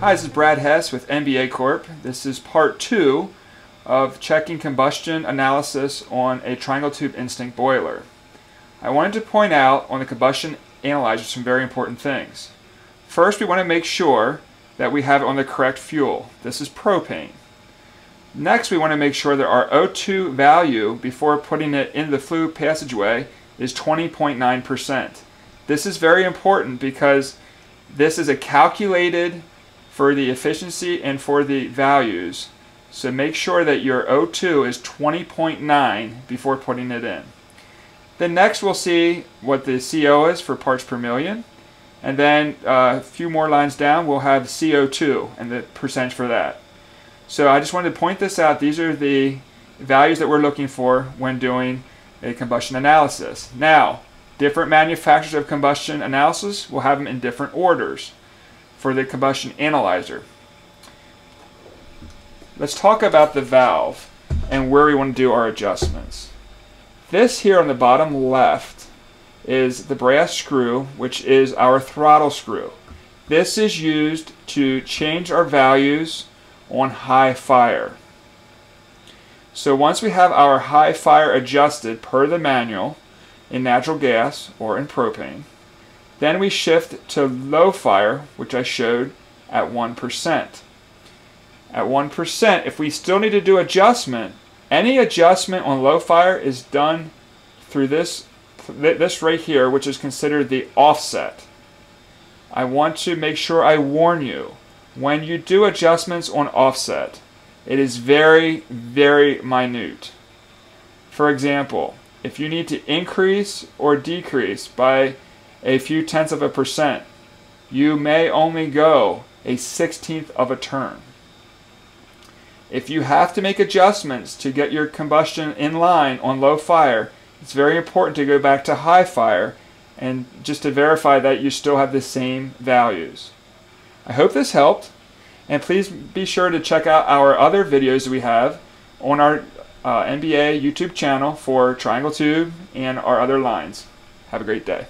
Hi, this is Brad Hess with MBA Corp. This is part two of checking combustion analysis on a triangle tube instinct boiler. I wanted to point out on the combustion analyzer some very important things. First, we want to make sure that we have it on the correct fuel. This is propane. Next, we want to make sure that our O2 value before putting it in the flue passageway is 20.9%. This is very important because this is a calculated for the efficiency and for the values. So make sure that your O2 is 20.9 before putting it in. Then next we'll see what the CO is for parts per million. And then uh, a few more lines down we'll have CO2 and the percentage for that. So I just wanted to point this out. These are the values that we're looking for when doing a combustion analysis. Now, different manufacturers of combustion analysis will have them in different orders for the combustion analyzer. Let's talk about the valve and where we want to do our adjustments. This here on the bottom left is the brass screw, which is our throttle screw. This is used to change our values on high fire. So once we have our high fire adjusted per the manual in natural gas or in propane, then we shift to low fire, which I showed at 1%. At 1%, if we still need to do adjustment, any adjustment on low fire is done through this, this right here, which is considered the offset. I want to make sure I warn you, when you do adjustments on offset, it is very, very minute. For example, if you need to increase or decrease by a few tenths of a percent, you may only go a sixteenth of a turn. If you have to make adjustments to get your combustion in line on low fire, it's very important to go back to high fire and just to verify that you still have the same values. I hope this helped, and please be sure to check out our other videos we have on our uh, MBA YouTube channel for Triangle Tube and our other lines. Have a great day.